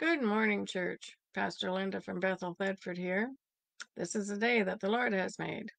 Good morning, church. Pastor Linda from Bethel Thedford here. This is the day that the Lord has made.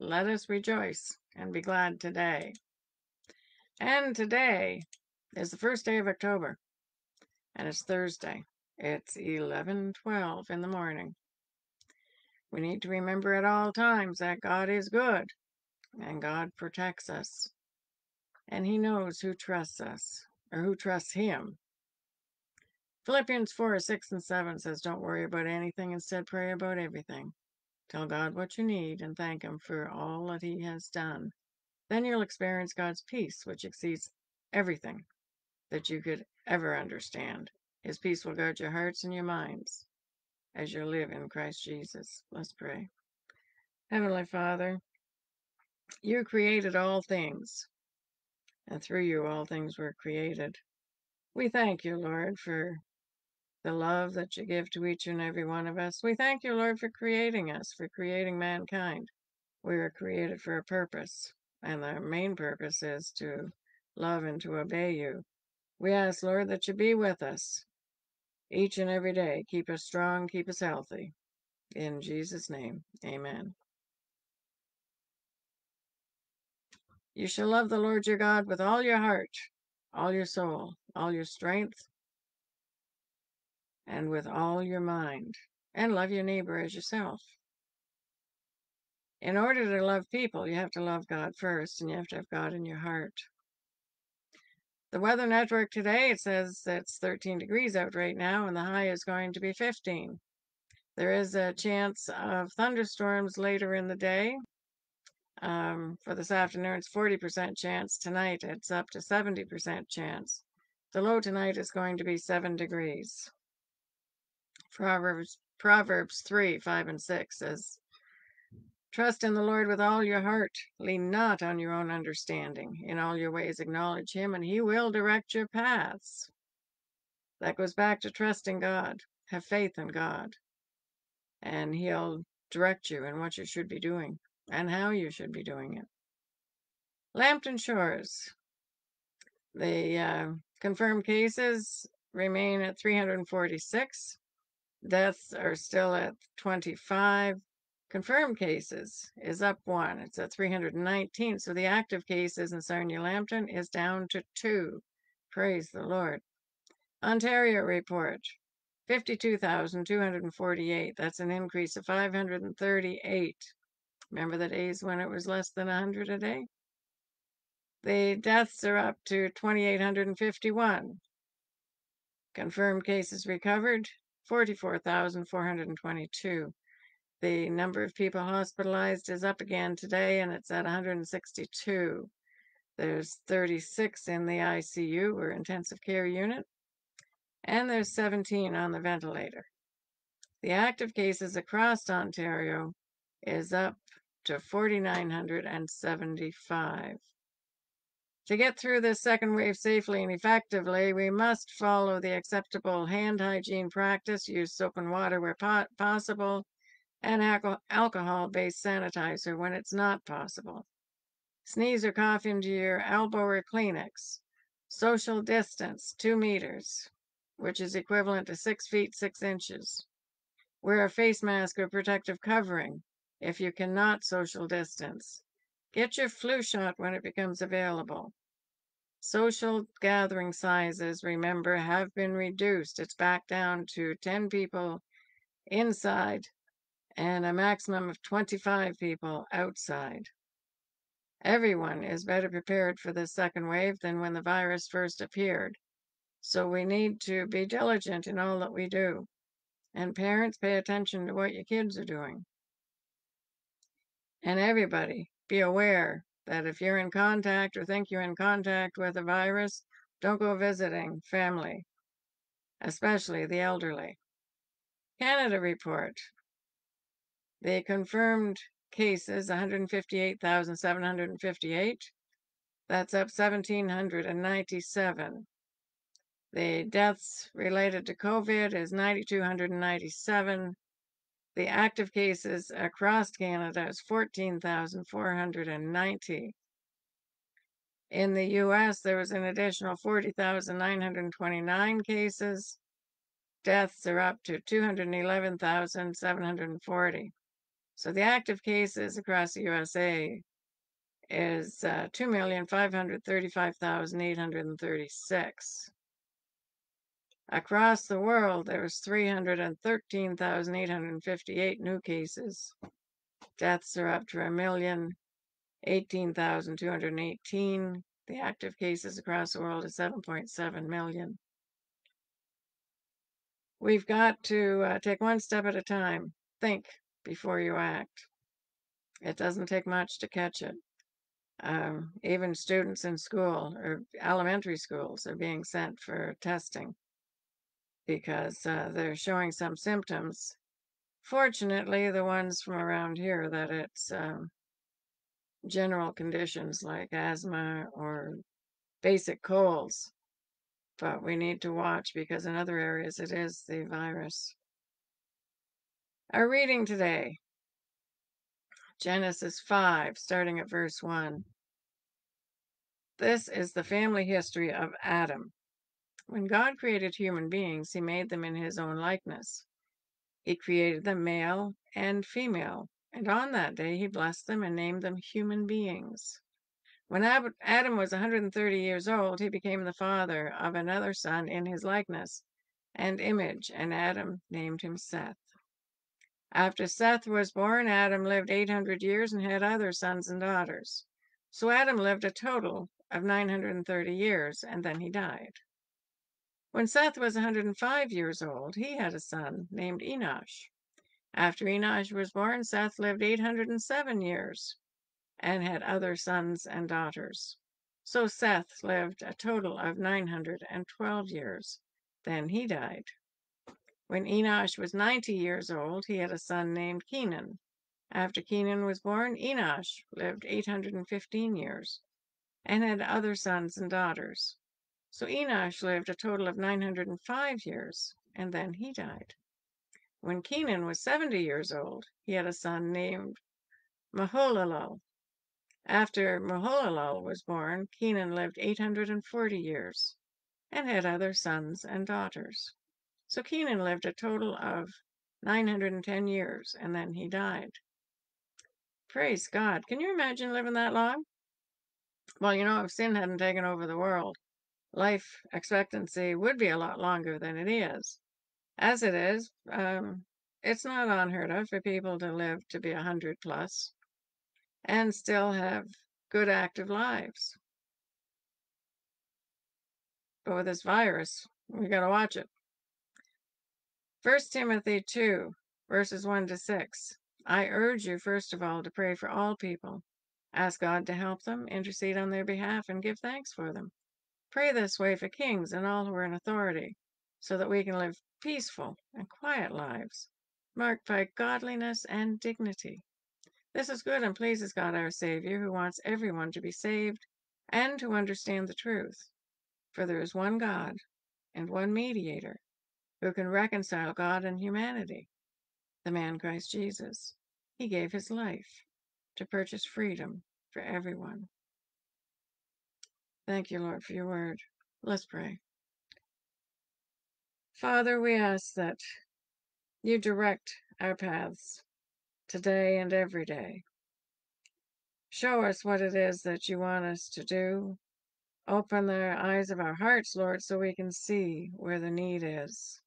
Let us rejoice and be glad today. And today is the first day of October, and it's Thursday. It's 11:12 in the morning. We need to remember at all times that God is good and God protects us. And he knows who trusts us or who trusts him Philippians 4 6 and 7 says, Don't worry about anything, instead, pray about everything. Tell God what you need and thank Him for all that He has done. Then you'll experience God's peace, which exceeds everything that you could ever understand. His peace will guard your hearts and your minds as you live in Christ Jesus. Let's pray. Heavenly Father, you created all things, and through you all things were created. We thank you, Lord, for the love that you give to each and every one of us. We thank you, Lord, for creating us, for creating mankind. We were created for a purpose, and the main purpose is to love and to obey you. We ask, Lord, that you be with us each and every day. Keep us strong, keep us healthy. In Jesus' name, amen. You shall love the Lord your God with all your heart, all your soul, all your strength, and with all your mind, and love your neighbor as yourself. In order to love people, you have to love God first, and you have to have God in your heart. The weather network today, it says it's 13 degrees out right now, and the high is going to be 15. There is a chance of thunderstorms later in the day. Um, for this afternoon, it's 40% chance. Tonight, it's up to 70% chance. The low tonight is going to be 7 degrees. Proverbs Proverbs 3, 5, and 6 says, Trust in the Lord with all your heart. Lean not on your own understanding. In all your ways, acknowledge Him, and He will direct your paths. That goes back to trusting God. Have faith in God, and He'll direct you in what you should be doing and how you should be doing it. Lambton Shores. The uh, confirmed cases remain at 346. Deaths are still at 25. Confirmed cases is up one. It's at 319. So the active cases in Sarnia Lambton is down to two. Praise the Lord. Ontario report 52,248. That's an increase of 538. Remember the days when it was less than 100 a day? The deaths are up to 2,851. Confirmed cases recovered 44,422. The number of people hospitalized is up again today and it's at 162. There's 36 in the ICU or intensive care unit, and there's 17 on the ventilator. The active cases across Ontario is up to 4,975. To get through this second wave safely and effectively, we must follow the acceptable hand hygiene practice, use soap and water where po- possible, and alcohol based sanitizer when it's not possible. Sneeze or cough into your elbow or Kleenex. Social distance, two meters, which is equivalent to six feet six inches. Wear a face mask or protective covering if you cannot social distance. Get your flu shot when it becomes available. Social gathering sizes, remember, have been reduced. It's back down to 10 people inside and a maximum of 25 people outside. Everyone is better prepared for the second wave than when the virus first appeared. So we need to be diligent in all that we do. And parents, pay attention to what your kids are doing. And everybody, be aware that if you're in contact or think you're in contact with a virus, don't go visiting family, especially the elderly. Canada report. The confirmed cases 158,758. That's up 1,797. The deaths related to COVID is 9,297. The active cases across Canada is 14,490. In the US, there was an additional 40,929 cases. deaths are up to 211,740. So the active cases across the USA is uh, 2,535,836. Across the world, there was 313,858 new cases. Deaths are up to a million 18,218. The active cases across the world is 7.7 million. We've got to uh, take one step at a time. Think before you act. It doesn't take much to catch it. Um, even students in school or elementary schools are being sent for testing because uh, they're showing some symptoms. Fortunately, the ones from around here that it's um, general conditions like asthma or basic colds. But we need to watch because in other areas it is the virus. Our reading today Genesis 5, starting at verse 1. This is the family history of Adam. When God created human beings, he made them in his own likeness. He created them male and female, and on that day he blessed them and named them human beings. When Adam was 130 years old, he became the father of another son in his likeness and image, and Adam named him Seth. After Seth was born, Adam lived 800 years and had other sons and daughters. So Adam lived a total of 930 years, and then he died. When Seth was 105 years old, he had a son named Enosh. After Enosh was born, Seth lived 807 years and had other sons and daughters. So Seth lived a total of 912 years. Then he died. When Enosh was 90 years old, he had a son named Kenan. After Kenan was born, Enosh lived 815 years and had other sons and daughters. So Enosh lived a total of 905 years, and then he died. When Kenan was 70 years old, he had a son named Mahalalel. After Mahalalel was born, Kenan lived 840 years and had other sons and daughters. So Kenan lived a total of 910 years, and then he died. Praise God. Can you imagine living that long? Well, you know, if sin hadn't taken over the world, life expectancy would be a lot longer than it is. As it is, um, it's not unheard of for people to live to be 100 plus and still have good active lives. But with this virus, we got to watch it. 1 Timothy 2, verses 1 to 6. I urge you, first of all, to pray for all people. Ask God to help them, intercede on their behalf, and give thanks for them. Pray this way for kings and all who are in authority, so that we can live peaceful and quiet lives, marked by godliness and dignity. This is good and pleases God our Savior, who wants everyone to be saved and to understand the truth. For there is one God and one mediator who can reconcile God and humanity, the man Christ Jesus. He gave his life to purchase freedom for everyone. Thank you, Lord, for your word. Let's pray. Father, we ask that you direct our paths today and every day. Show us what it is that you want us to do. Open the eyes of our hearts, Lord, so we can see where the need is.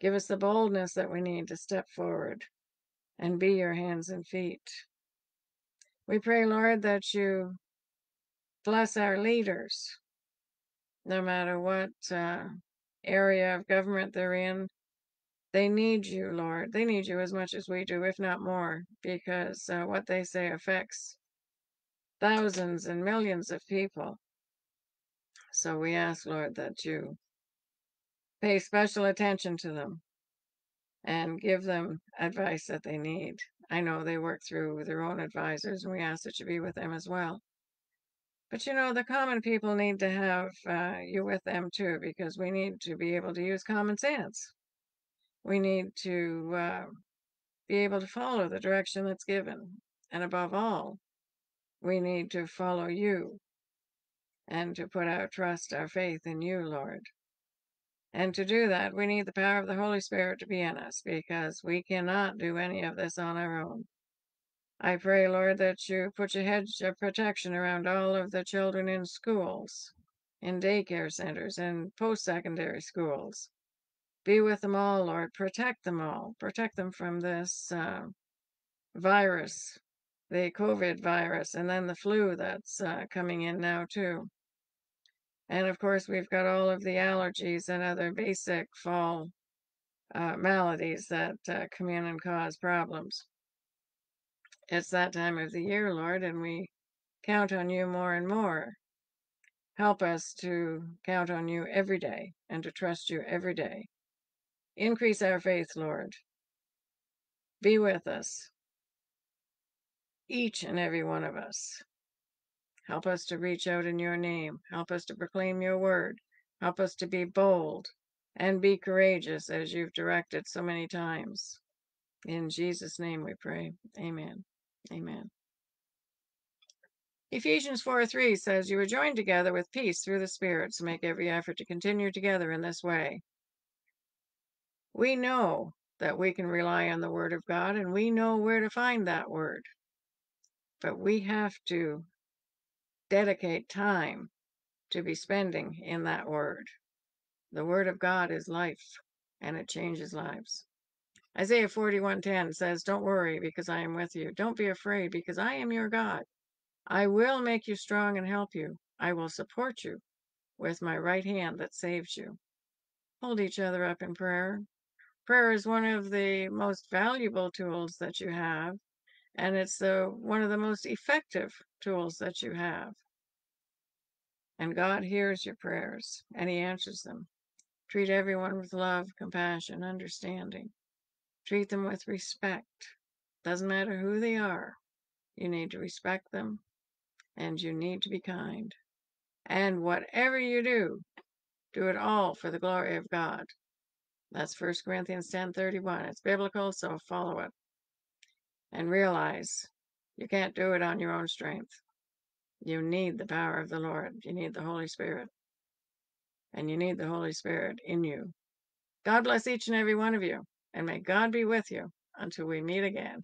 Give us the boldness that we need to step forward and be your hands and feet. We pray, Lord, that you bless our leaders, no matter what uh, area of government they're in. They need you, Lord. They need you as much as we do, if not more, because uh, what they say affects thousands and millions of people. So we ask, Lord, that you pay special attention to them and give them advice that they need. I know they work through their own advisors, and we ask that you be with them as well. But you know, the common people need to have uh, you with them too, because we need to be able to use common sense. We need to uh, be able to follow the direction that's given. And above all, we need to follow you and to put our trust, our faith in you, Lord. And to do that, we need the power of the Holy Spirit to be in us because we cannot do any of this on our own. I pray, Lord, that you put your hedge of protection around all of the children in schools, in daycare centers, and post secondary schools. Be with them all, Lord. Protect them all. Protect them from this uh, virus, the COVID virus, and then the flu that's uh, coming in now, too. And of course, we've got all of the allergies and other basic fall uh, maladies that uh, come in and cause problems. It's that time of the year, Lord, and we count on you more and more. Help us to count on you every day and to trust you every day. Increase our faith, Lord. Be with us, each and every one of us. Help us to reach out in your name. Help us to proclaim your word. Help us to be bold and be courageous as you've directed so many times. In Jesus' name we pray. Amen. Amen. Ephesians 4 3 says, You are joined together with peace through the Spirit, so make every effort to continue together in this way. We know that we can rely on the Word of God and we know where to find that Word. But we have to dedicate time to be spending in that word. The word of God is life and it changes lives. Isaiah 41:10 says, "Don't worry because I am with you. Don't be afraid because I am your God. I will make you strong and help you. I will support you with my right hand that saves you." Hold each other up in prayer. Prayer is one of the most valuable tools that you have, and it's the one of the most effective tools that you have. And God hears your prayers and He answers them. Treat everyone with love, compassion, understanding. Treat them with respect. Doesn't matter who they are, you need to respect them and you need to be kind. And whatever you do, do it all for the glory of God. That's 1 Corinthians 10:31. It's biblical, so follow it. And realize you can't do it on your own strength. You need the power of the Lord. You need the Holy Spirit. And you need the Holy Spirit in you. God bless each and every one of you, and may God be with you until we meet again.